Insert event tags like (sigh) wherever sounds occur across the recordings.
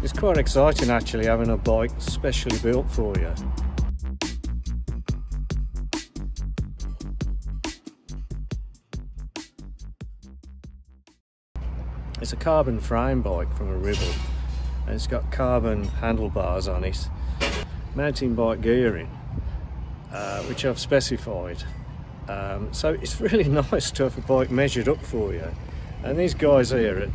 It's quite exciting actually having a bike specially built for you. It's a carbon frame bike from a Ribble and it's got carbon handlebars on it, mountain bike gearing, uh, which I've specified. Um, so it's (laughs) really nice to have a bike measured up for you. And these guys here at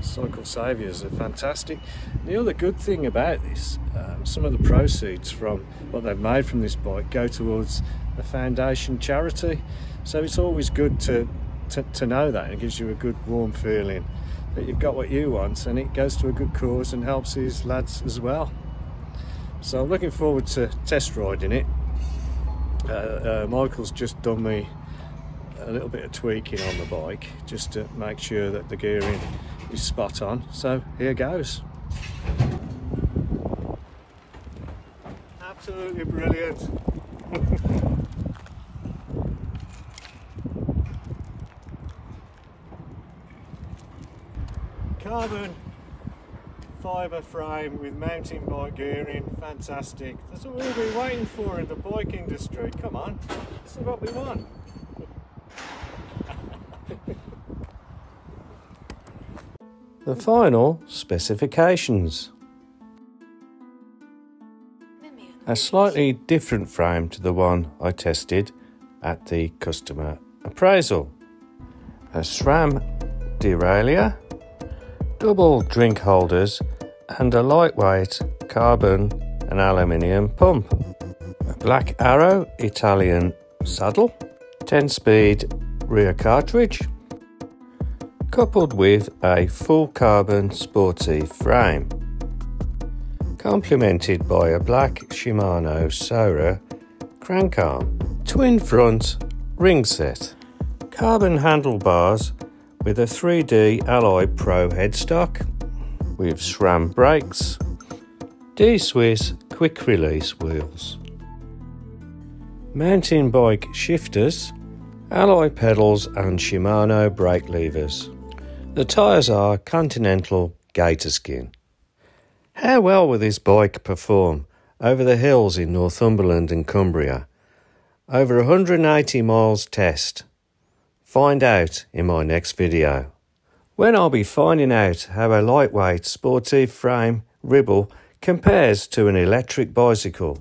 Cycle Saviours are fantastic. The other good thing about this, um, some of the proceeds from what they've made from this bike go towards the foundation charity. So it's always good to, to, to know that. It gives you a good warm feeling that you've got what you want and it goes to a good cause and helps these lads as well. So I'm looking forward to test riding it. Uh, uh, Michael's just done me a little bit of tweaking on the bike just to make sure that the gearing is spot on. So here goes. Absolutely brilliant. (laughs) carbon fibre frame with mountain bike gearing, fantastic. That's what we've been waiting for in the bike industry. Come on, this is what we want. The final specifications. A slightly different frame to the one I tested at the customer appraisal. A SRAM derailleur double drink holders, and a lightweight carbon and aluminium pump. A Black Arrow Italian saddle, 10 speed rear cartridge, coupled with a full carbon sporty frame. Complemented by a black Shimano Sora crank arm, twin front ring set, carbon handlebars with a 3D Alloy Pro headstock with SRAM brakes, DT Swiss quick release wheels, mountain bike shifters, alloy pedals and Shimano brake levers. The tyres are Continental Gatorskin. How well will this bike perform over the hills in Northumberland and Cumbria? Over 180 miles test. Find out in my next video. When I'll be finding out how a lightweight sportive frame Ribble compares to an electric bicycle.